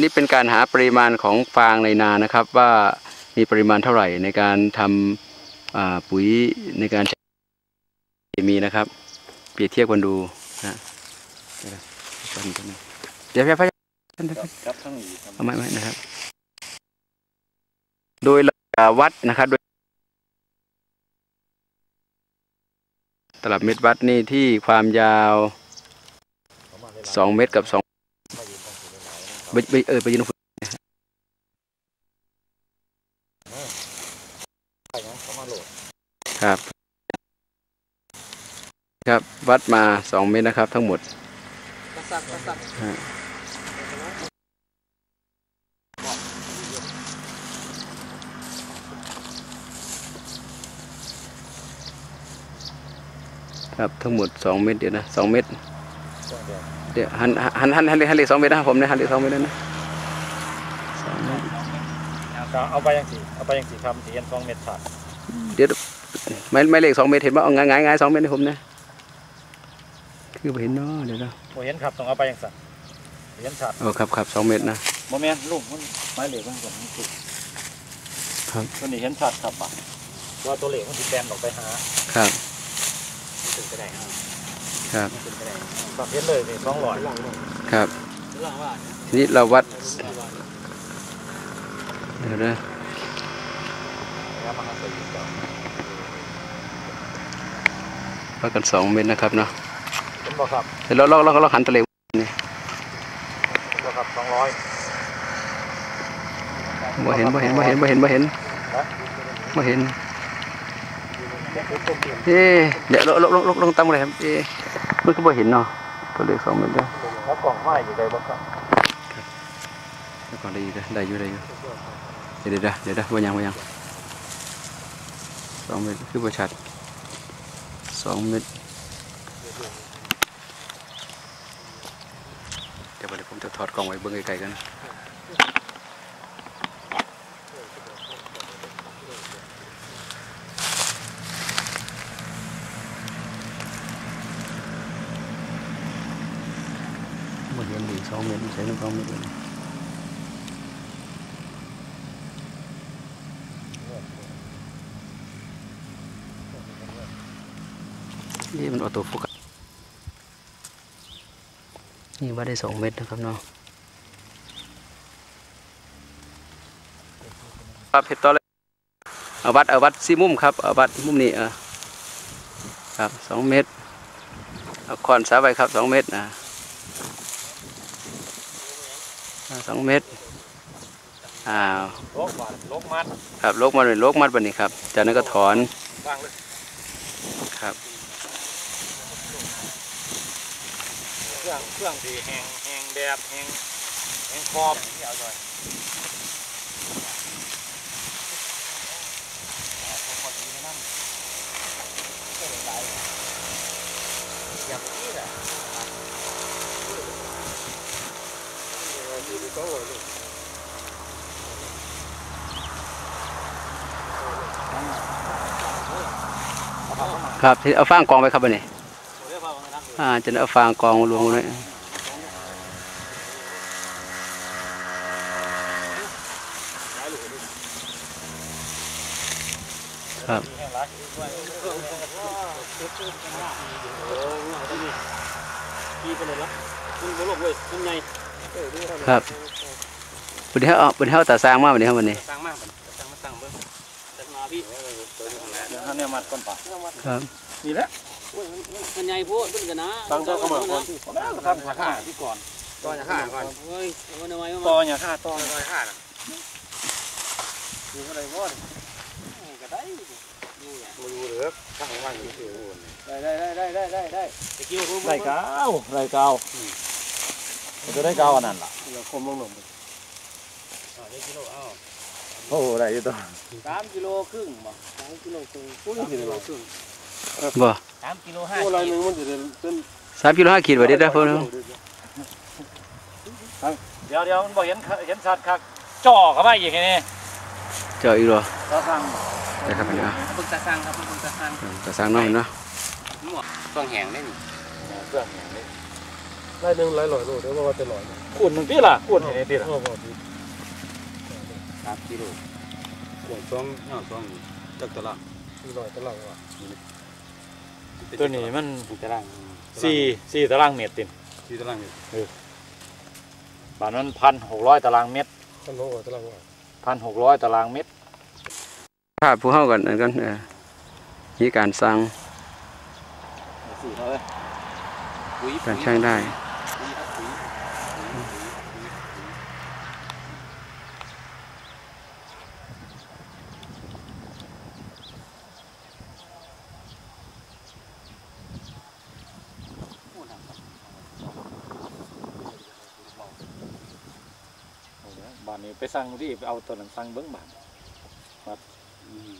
นี่เป็นการหาปริมาณของฟางในนานะครับ ว่ามีปริมาณเท่าไหร่ในการทำปุ๋ยในการใช้เคมีนะครับ เปรียบเทียบกันดูนะเดี๋ยวเดี๋ยวเดี๋ยวเดี๋ยดับทั้งนี้ครับเอาไม่ไม่นะครับ โดยเราจะวัดนะครับโดยตลับเม็ดวัดนี่ที่ความยาวสองเมตรกับสอง ไปไปเออไปยืนตรงครับ ครับ วัดมาสองเมตรนะครับ ทั้งหมดครับทั้งหมดสองเมตรเดี๋ยวนะสองเมตร เดี๋ยวหันหันหันหันหันเลขสองเมตรนะครับผมนะหันเลขสองเมตรเลยนะสองเมตรเอาไปยังสี่เอาไปยังสี่คำสี่ยันสองเม็ดขาดเดี๋ยวไม่ไม่เลขสองเมตรเห็นว่าเอาง่ายง่ายง่ายสองเมตรให้ผมนะคือเห็นเนาะเดี๋ยวนะโมเห็นครับต้องเอาไปยังสั่นเห็นชัดโอ้ครับครับสองเมตรนะโมเมนลูกมันไม้เหล็กมันก่อนมันสุดครับตัวนี้เห็นชัดครับปะว่าตัวเหล็กมันติดแตนออกไปหาครับถึงกระไดครับ ครับถึงกระไดปรับเห็นเลยนี่สองร้อยครับเรื่องว่าทีนี้เราวัดเดี๋ยวนะแล้วมาหาใส่อีกต่อวัดกันสองเมตรนะครับเนาะเห็นบ่ครับเดี๋ยวเราเราเราเราหันตะเลงเห็นบ่ครับสองร้อยบ่เห็นบ่เห็นบ่เห็นบ่เห็นบ่เห็นบ่เห็น เอ๊ะเดี๋ยวลงลงลงลงตามเลยครับเอ๊ะมันก็บ่เห็นเนาะตัวเลขสองเมตรเด้อแล้วกล่องไม้อยู่ใดบ่ครับ แล้วก็ได้อยู่เด้อได้อยู่ได้อยู่เดี๋ยวเดี๋ยวเดี๋ยวเดี๋ยวบ่ยังบ่ยังสองเมตรคือบ่ชัดสองเมตรเดี๋ยวเดี๋ยวผมจะถอดกล้องไว้เบิ่งไกลๆกัน บ่เห็นดี สองเมตรใช้น้ำสองเมตรเลยนี่มัน auto focus นี่ว่าได้สองเมตรนะครับเนาะครับเห็ดต่อเลยเอาวัดเอาวัดซีมุมครับเอาวัดมุมนี้เออครับสองเมตรเอาคอนสาไปครับสองเมตรนะ อ่า สองเมตรอ้าวลกบาทลกมัดครับลกมาเลยลกมัดบันนี้ครับ จากนั้นก็ถอนวางเลยครับเครื่องเครื่องที่แห้งแห้งแบบแห้งแห้งขอบเอาหน่อยอย่างนี้แหละ ครับ เอาฟางกองไปครับบันนี้อ่าจะเอาฟางกองรวมไว้ครับขี่ไปเลยละคุณบ่ลงเว้ยคุณไง ครับบันนี้เอาบันนี้เอาตาสร้างมาบันนี้ครับบันนี้สร้างมากมันสร้างมาสร้างเบิ่งแต่มาพี่เดี๋ยวท่านเนี่ยมัดก้นปะครับนี่แหละมันใหญ่โพดขึ้นกันนะตั้งเจ้ากระเบื้องก่อนท่านขาที่ก่อนต่ออย่าฆ่าก่อนเฮ้ยมันเอาไว้ต่อมาอย่าฆ่าต่อต่ออย่าฆ่าน่ะอยู่อะไรบ่ก็ได้อยู่อย่างมาดูเหลือข้างว่างอยู่ที่ได้ได้ได้ได้ได้ได้ตะกี้รู้ไรเก้าไรเก้า จะได้เก้าอันนั้นล่ะเดี๋ยวคมลงหนุ่มอ่าได้กิโลอ้าวโอ้ไรอยู่ตัวสามกิโลครึ่งบ่สามกิโลครึ่งปุ้ยกิโลครึ่งบ่สามกิโลห้าอะไรขีดนึงมันจะเป็นสามกิโลห้าขีดบ่ได้ได้อพวกเราเดี๋ยวเดี๋ยวมันบอกเห็นเห็นชัดครับจ่อเข้าไปอีกไงนี่เจาะอีกเหรอเราสั่งได้ครับบันนี้อะปึกตะสังครับปึกตะสังตาสร้างน้อยเนาะหมวกต้องแห้งได้นี่เครื่องอย่างนี้ ไล่หนึ่งไล่ลอยโลเดี๋ยวว่าจะลอยขูดหนึ่งที่ล่ะขูดเห็นที่ล่ะพ่อพ่อพี่สามกิโลกวางสองเงาสองจักตารางพี่ลอยตะลังว่ะตัวนี้มันตารางสี่สี่ตารางเมตรตินสี่ตารางนี่บ้านนั้นพันหกร้อยตารางเมตรท่านน้องว่าตะลังว่ะพันหกร้อยตารางเมตรภาพผู้เฮากันนั่นกันเออมีการสร้างสี่เท่าไหร่ปุ๋ยการช่างได้ ปุ๋ยครับปุ๋ยปุ๋ยปุ๋ยปุ๋ย บ้านนี้ไปสั่งที่เอาตัวนั้นสั่งเบิ้งบานอืม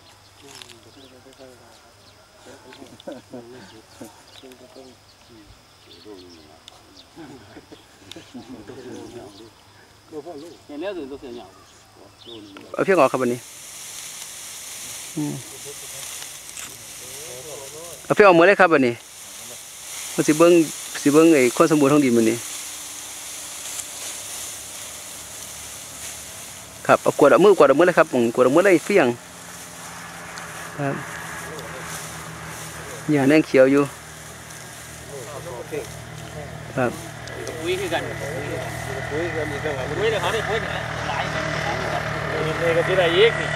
เห็นแล้วถึงตัวเสียเหงาเอาเพียงออกครับวันนี้เอาเพียงออกหมดเลยครับวันนี้มันสิเบิ้งสิเบิ้งไอ้คนสมบูรณ์ของดินวันนี้ ครับเอากวดเอามือกวดเอามือเลยครับอืมกวดเอามือเลยเฟียงครับอย่าแน่งเขียวอยู่ครับปุ๋ยคือกันปุ๋ยกันอีกแล้วปุ๋ยเดี๋ยเขาได้ปุ๋ยหลายกันนี่ก็ที่ไหนอีกนี่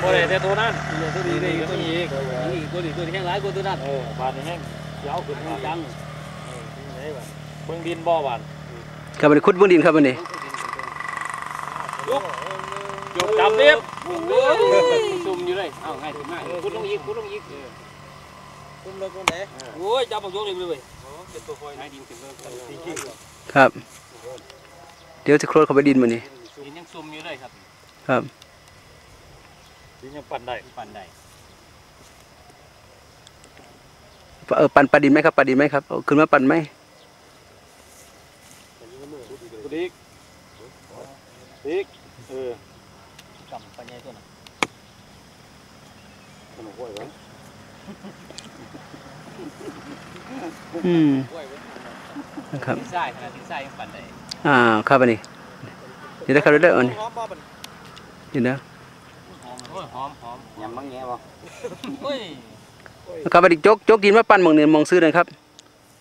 พอได้แต่ตัวนั้นเนี่ยตัวดีได้ก็มีอีกนี่ตัวดีตัวนี้แห้งหลายกว่าตัวนั้นบ้านนี้แห้งยาวขึ้นจังเบิ่งดินบ่บ้านครับวันนี้ขุดเบื้องดินครับวันนี้ จบจับเรียบซุ่มอยู่เลยเอาง่ายถึงมากคุณลงอีกคุณลงอีกคุณลงคนไหนโอ้ยจับผมยกเลยเลยเป็นตัวคอยให้ดินขึ้นเลยจริงครับ เดี๋ยวจะโคลนเข้าไปดินมันนี่ๆดินยังซุ่มอยู่เลยครับ ครับดินยังปั่นได้ปั่นได้เออปั่นปั่นดินไหมครับปั่นดินไหมครับเอาขึ้นมาปั่นไหม ตัวอีกอีกเออกำปัญญาตัวนั้น ขนมกล้วยไว้ อืม กล้วย นะ ครับดินทรายขนาดดินทรายยังปั่นได้อ่าครับอันนี้เดี๋ยวนะครับเดี๋ยวเดี๋ยวอันนี้หอมบ่มันเดี๋ยวนะหอมโอ้ยหอมหอมยำมังแง่บ่เฮ้ยครับอันนี้จกจกดินมาปั่นหมองเนี่ยหมองซื้อเลยครับ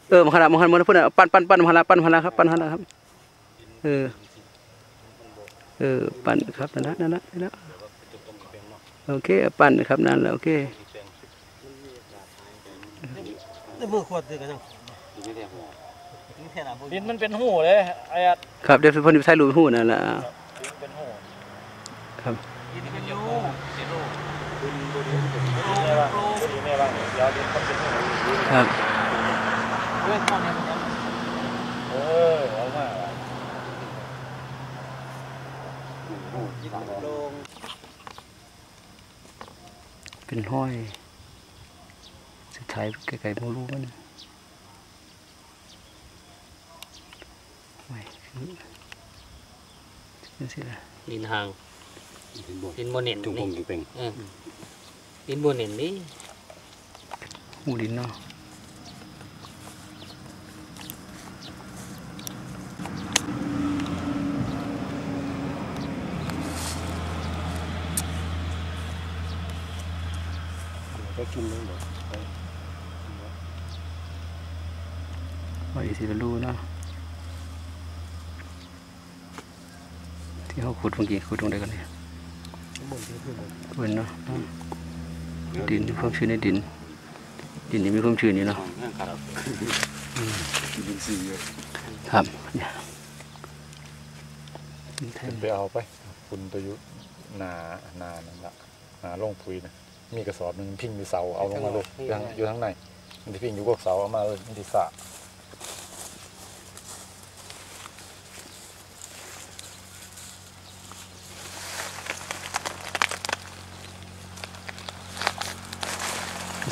เออมองขนาดมองขนาดมองพูดนะปั่นปั่นปั่นมองขนาดปั่นมองขนาดครับปั่นมองขนาดครับเออเออปั่นครับนั่นละนั่นละนั่นละโอเคปั่นครับนั่นแหละโอเคได้มือขวดด้วยกันยัง ดีไม่ได้หัวนี่แค่นั้นดินมันเป็นหูเลยไอ้อัดครับเดี๋ยวเพิ่นจะใช้รูปหูนั่นแหละดินเป็นหูครับดินเป็นยูเซโร่ดินในบ้างดินในบ้างเดี๋ยวดินมันเป็นหูครับเว้ยข้อนี้มันยังเออเอามาสามลงเป็นห้อยสุดท้ายไกลๆมองรู้มันไม่คือ นี่สิละดินหางเป็นบ่ดินโมเนนจุ่มผนี่เป็นดินโมเนนนี่หูดินเนาะก็กินเลยเหรอว่าอีสิเป็นรูเนาะ ที่เขาขุดเมื่อกี้ขุดตรงไหนกันเนี่ยหมดที่คือหมดเว้นเนาะดินมีความชื้นในดิน ดินนี่มีความชื้นอยู่เนาะของนั่งครับดินสีเยอะครับเนี่ยดินไทยไปเอาไป คุณตัวยุนานานั่นละนาลงปุ๋ยนะมีกระสอบหนึ่งพิงอยู่เสาเอาลงมาลูกอยู่ข้างอยู่ข้างในมันที่พิงอยู่กับเสาเอามาเลยมันที่สระ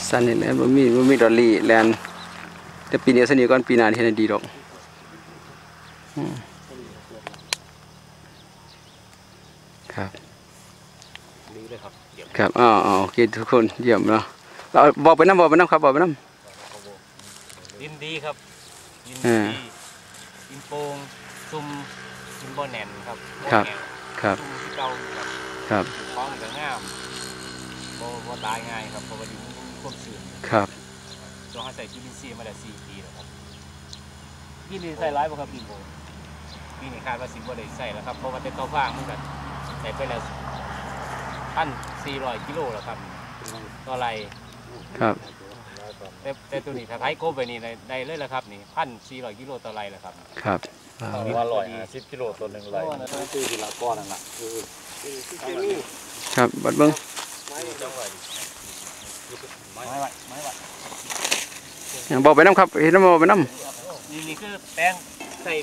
สันนี่แหละบ่มีบ่มีดอลลี่แลนด์แต่ปีนี้สนิทก่อนปีหน้าที่ให้ดีดอกอืมครับดีเลยครับเดี๋ยวครับอ๋ออ๋อโอเคทุกคนเยี่ยมเนาะเราบอกไปน้ำบอกไปน้ำครับบอกไปน้ดินดีครับดินอ่าดีโป่งซุ่มซุ่มบ่แน่นครับครับแน่นครับซุ่มที่เก่าครับครับฟ้องก็งามบ่บ่ตายง่ายครับเพราะว่าดินมันมี ความชื้นครับช่วงให้ใส่จุลินทรีย์มาได้4ปีแล้วครับปีนี้ใส่หลายบ่ครับปีนี้ปีนี้คาดว่าสิบ่ได้ใส่แล้วครับเพราะว่าแต่เก่าฟางมันก็ใส่ไปแล้ว1,400กิโลแล้วครับต่อไรครับแต่แต่ตัวนี้ถ้าไทยโกบไปนี่ได้ได้เลยละครับนี่พันสี่ร้อยกิโลต่อไรละครับ ครับอ่าว่าร้อยห้าสิบกิโลตัวหนึ่งไรคือทีละก้อนนั่นแหละคือครับบัดเบิ้ง ไม้ไว้ไม้ไว้อย่างบอกไปน้ำครับเห็นน้ำบอกไปน้นี่นี่คือแป้งใส่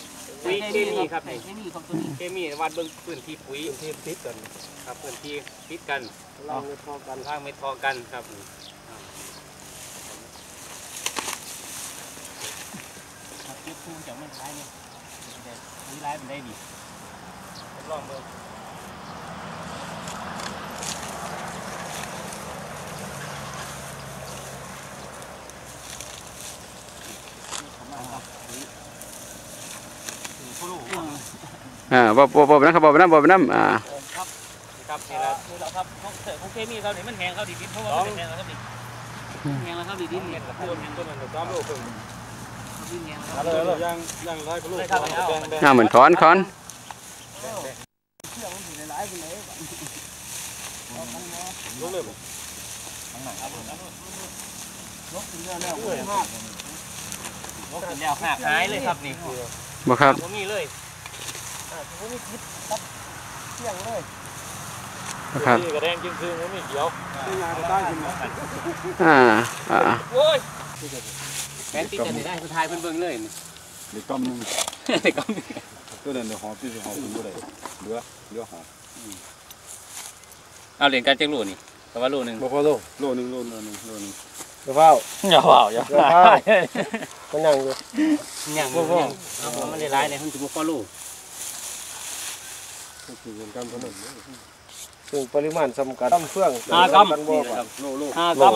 ปุ๋ยเคมีครับเคมีครับตัวนี้เคมีวัดเบิ่งพื้นที่ปุ๋ยพื้นที่ติดกันครับพื้นที่ติดกันล่างไม่ทอกันล่างไม่ทอกันครับครับเก็บคู่จากมันร้ายเนี่ยปุ๋ยร้ายมันได้ดีลองเบิ่ง อ่าบอกบอกบอกไปน้ำครับบอกไปน้ำบอกไปน้ำอ่าครับครับนี่แหละนี่แหละครับของเสริมของเคมีครับนี่มันแห้งครับดิดินเพราะว่ามันเป็นแห้งแล้วครับนี่แห้งแล้วครับดิดินเนี่ยครับแห้งต้นนั้นซ้อมโลกเพิ่มดินแห้งแล้วครับแล้วยังยังร้อยกว่าลูกเลยครับเอาหน้าเหมือนคอนคอนลูกเลยลบถึงแล้วหักหายเลย ครับนี่บอกครับผมมีเลยบอกครับนี่กระแดงจริงคือมันไม่เขียวอ่าอ่าโอ้ยแม่ติดกันได้สุดท้ายเพิ่นเบิ่งเลยเดี๋ยวกำนึงแต่ก็ตัวนั้นเดี๋ยวหอมที่หอมตัวใดเหลือเหลือหอมเอาเหรียญการจังรูนี่แต่ว่ารูนึงบ่พอโลโลนึงโลนึงโลนึงเดี๋ยวเฝ้าอย่าเปล่าอย่าเดี๋ยวเฝ้ามันยังอยู่อย่างอย่างเอาผมมันได้ร้ายเลยมันจะบ่พอรู คือกันกำเท่านั้ซึ่งปริมาณสำคัญตั้มเฟื่องห้ากรัม กันบ่ว่าโลโลห้ากรัม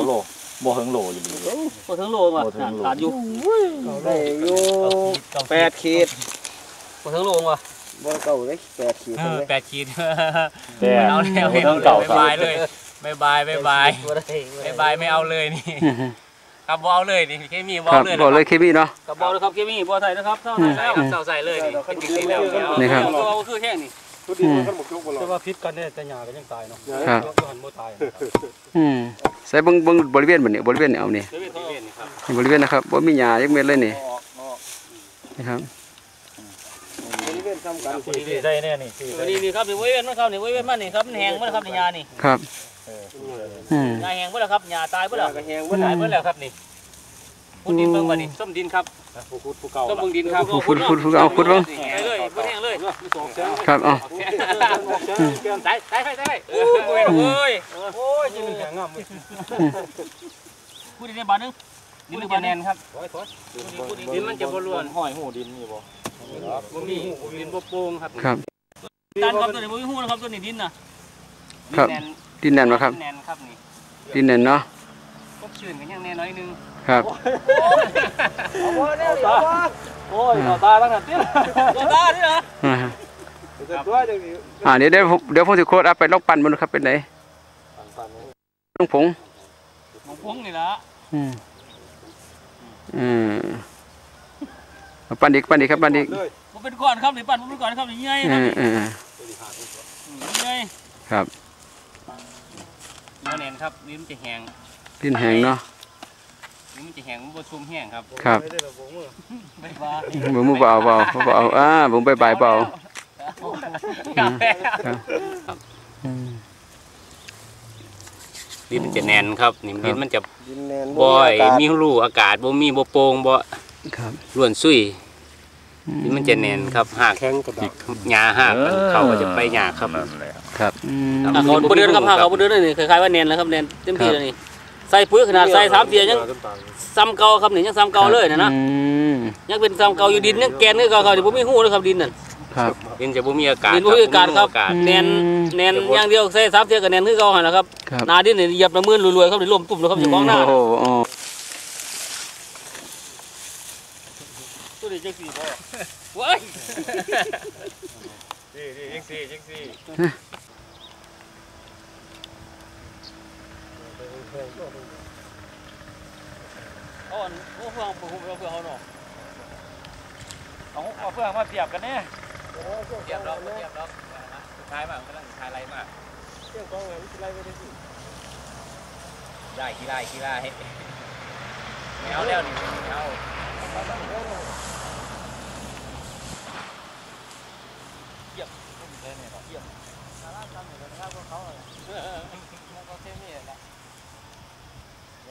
บ่ถึงโลอยู่ดี บ่ถึงโลว่ะขาดอยู่ได้อยู่แปดขีดบ่ถึงโลว่ะบ่เก่าเลยแปดขีดเอเลยแปดขีดแต่เอาแล้วบ่ถึงเก่าบายเลยบายบายบายบายบายบายไม่เอาเลยนี่ครับบ่เอาเลยนี่เคมีบ่ครับเอาเลยบอกเลยเคมีเนาะกับบอลนะครับเคมีบ่ใส่นะครับเท่าใส่แล้วเท่าใส่เลยนี่เป็นจริงๆแล้วนี่ครับเอาคือแค่นี้ ทุกทีมันก็บ่จกบ่หรอกแต่ว่าพิษกันเนี่ยแต่หญ้าก็ยังตายเนาะครับ หันบ่ตายอืมใส่เบิ้งเบิ้งบริเวณแบบนี้บริเวณนี่เอานี่เดี๋ยวเป็นเล่นครับนี่บริเวณนะครับบ่มีหญ้ายักเม็ดเลยนี่ออกออกนะครับ บริเวณสำคัญที่ที่ได้แน่นี่ที่นี่นี่ครับนี่เว้ยมันครับนี่เว้ยมันนี่ครับมันแห้งเบ่แล้วครับนี่ยานี่ครับ อืมยาแห้งเบ่แล้วครับยาตายเบ่แล้วก็แห้งเบ่บ่ได้ตายเบ่แล้วครับนี่ พุดดินเบิ่งบ่นี่ส้มดินครับผู้คุดผู้เก่าส้มเบิ่งดินครับขุดขุดขุดขุดเอาขุดเบิ้งไปเลยพุดแห้งเลยครับเอาตายตายไปตายไปโอ้ยโอ้ยโอ้ยนี่มันแข็งงามพุดดินบาทนึงดินมันจะแน่นครับดินมันจะบ่ร่วนห้อยหูดินนี่บ่บ่มีดินบ่โป่งครับครับตันครับตัวนี้บ่มีหูนะครับตัวนี้ดินน่ะครับดินแน่นดินแน่นบ่ครับแน่นครับนี่ดินแน่นเนาะพบ ชื้นกันยังแน่น้อยนึงครับเอาบ่แน่ดิเอาบ่โอ้ยต่อตาตั้งแต่เตี้ยต่อตานี่นะอ่าแต่ตัวจังสิอ่าเดี๋ยวเดี๋ยวผมเดี๋ยวผมสิโคตรเอาไปลองปั่นมันดูครับเป็นไงลุงผงหมองพงนี่ละอืมอืมเอาปั่นอีกปั่นอีกครับปั่นอีกเลยผมเป็นก่อนครับนี่ปั่นผมเป็นก่อนครับนี่ใหญ่เอครับอเออใหญ่ครับบ่แน่นครับดินมันจะแห้ง ดินแห้งเนาะดินมันจะแห้งมันบ่ซุ่มแห้งครับครับไม่ได้หรอกผมว่าบ๊ายบายผมมือเบาเบาเบาอ่าผมบายบายเบาครับครับอืมดินมันจะแน่นครับนี่ดินมันจะดินแน่นบ่อยอากาศมีรูอากาศบ่มีบ่โปร่งบ่ครับล้วนซุยดินมันจะแน่นครับหากแข็งกระดาษหญ้าหากมันเขาก็จะไปหญ้าครับครับอืมอะเขาบ่เดือนครับหากเขาบ่เดือนนี่คล้ายๆว่าแน่นแล้วครับแน่นเต็มที่แล้วนี่ ใส่ปุ๋ยขนาดใส่3เทียยังซ้ำเก่าครับนี่ยังซ้ำเก่าเลยนะนะอืมยังเป็นซ้ำเก่าอยู่ดินยังแกนคือเก่าเขาจะบ่มีหูเลยครับดินนั่นครับดินจะบ่มีอากาศดินบ่มีอากาศครับแน่นแน่นอย่างเดียวใส่3เทียก็แน่นคือเก่าหั่นล่ะครับครับหนาดินนี่เหยียบน้ำมือรวยๆครับนี่ลมตุ่มเลยครับเจ้าของหน้าโอ้โหอ๋อตัวนี้จังซี่บ่ว้ายดีดียิงสี่ยิงสี่ เอาอันโอ้เพื่อนผมเอาเพื่อนเขาเนาะเอาเอาเพื่อนมาเสียบกันเนี่ยเสียบดอกเสียบดอกสุดท้ายมากกำลังสุดท้ายไรมากเสียบกองได้ขี้ไล่ขี้ไล่ไม่เอาแล้วนี่ไม่เอาเหยียบเลยเนี่ยเหยียบสาระจำอยู่นะครับพวกเขาเลยแล้วก็เท่นี่แหละยั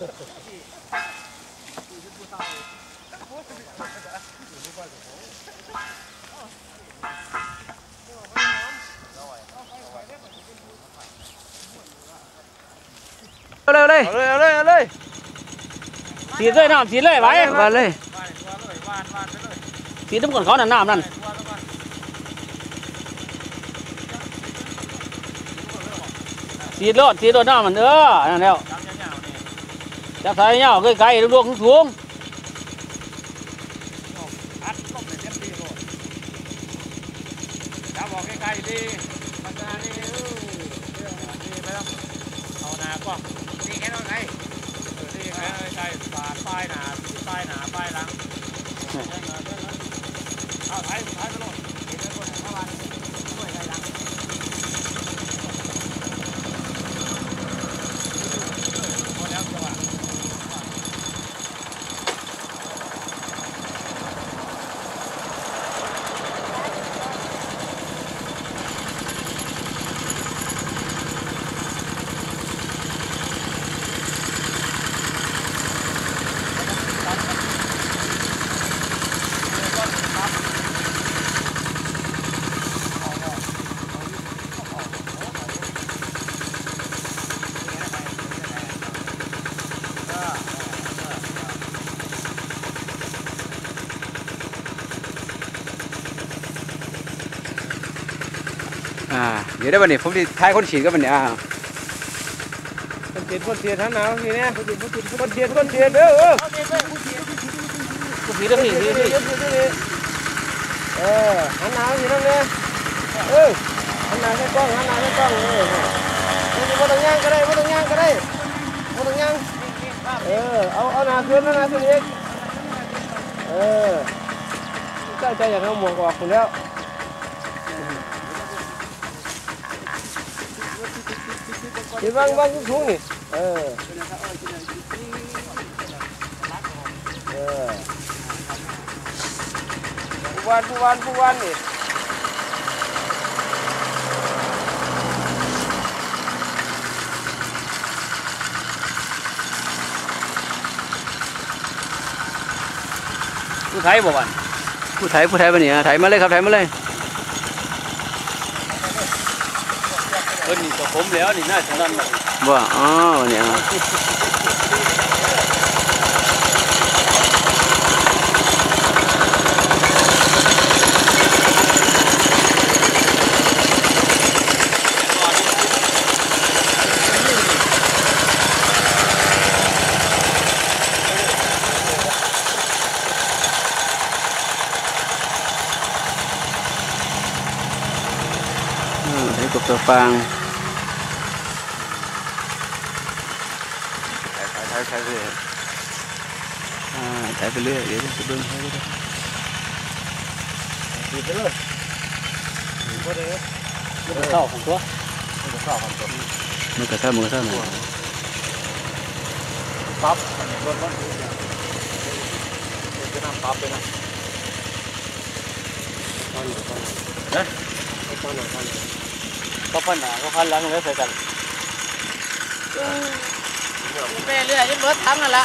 ปาดป้ายหนาป้ายหนาป้ายหลังเอาท้ายท้า ยไปโลดเห็นแล้วคนเข้ามาช่วยอะไรหลังพอแล้วจังหวะ อ่าเดี๋ยวได้บัดนี้ผมสิทายคนฉีดก็บัดนี้อ่าคนเสียคนเสียท่านหนาวทีเนี้ยคนเสียคนเสียคนเสียเด้อเออผีต้องหนีผีผีเออหันหนาวทีนั่นเลยเออหันหนาวใส่กล้องหันหนาวใส่กล้องเออไม่ต้องย่างก็ได้ไม่ต้องย่างก็ได้ไม่ต้องย่างเออเอาเอาหนาขึ้นเอาหนาขึ้นอีกเออเจ้าใจอยากเอาหมวกออกคุณแล้ว เห็นบ้างบ้างทุกนี่ เออ เออผู้วันผู้วันผู้วันนี่ผู้ไทยบอกวันผู้ไทยผู้ไทยบัดนี้อ่าไทยมาเลยครับไทยมาเลย เออนี่กับ ผมแล้วนี่น่าจะนั่นแหละบ่อ๋อเนี่ยอ่าอืมใช้กบตัวฟาง ใช้ใช้ใช้ไปเรื่อยอ่าใช้ไปเรื่อยเดี๋ยวจะเบิ้งให้ก็ได้ดีไปเลยก็ได้มันเข้าของตัวมือกระ เรื่อยเรื่อยเบิดทั้งนั่นละ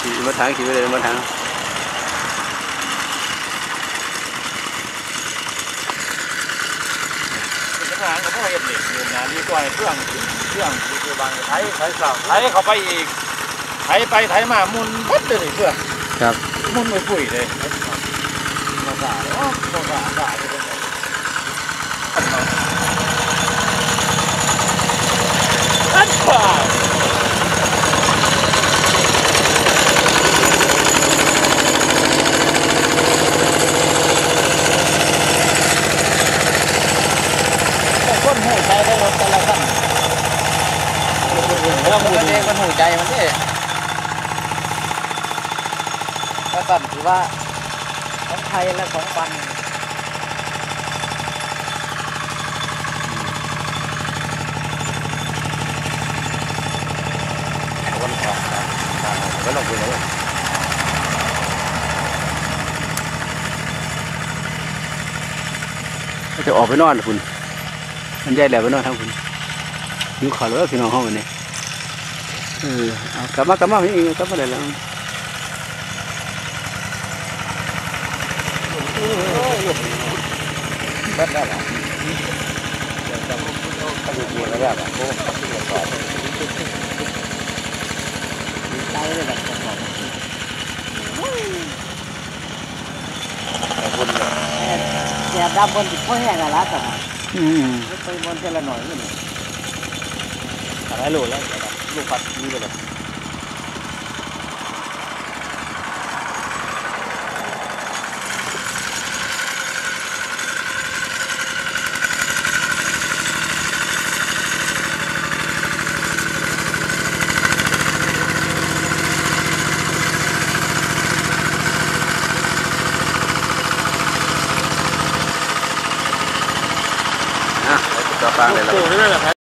ขี่มาทั้งขี่ไปเลยมาทั้งทางเขาเห็นเหล็กอยู่นะนี่ก็ไอ้เครื่องเครื่องคือบางไถไถสาวไถเขาไปอีกไถไปไถมามุนพัดเลยเพื่อนครับมุนไปปุ๋ยเลยมาสาดอ๋อมาสาดสาดเลยอันขวา เรื่องมันเองคนหูใจมันนี่ก็ตันถือว่าของไทยและของปันวันขวาก็ลงไปเลยก็จะออกไปนอนคุณ มันใหญ่แล้วไปนอนทั้งคุณหิวข้าวแล้วพี่น้องห้องอันนี้เออเอากลับมากลับมาพี่เองกลับมาได้แล้วก็ได้หรอก็ดูดีแล้วแบบโอ้ใจเลยแบบคุณเนี่ยแย่ดำบน ติดพ่อแห้งอะไรกันอืมไปบนเจละหน่อยนี่อะไรหลุดแล้วลูกปัดนี่ ไปเลยอะต่อ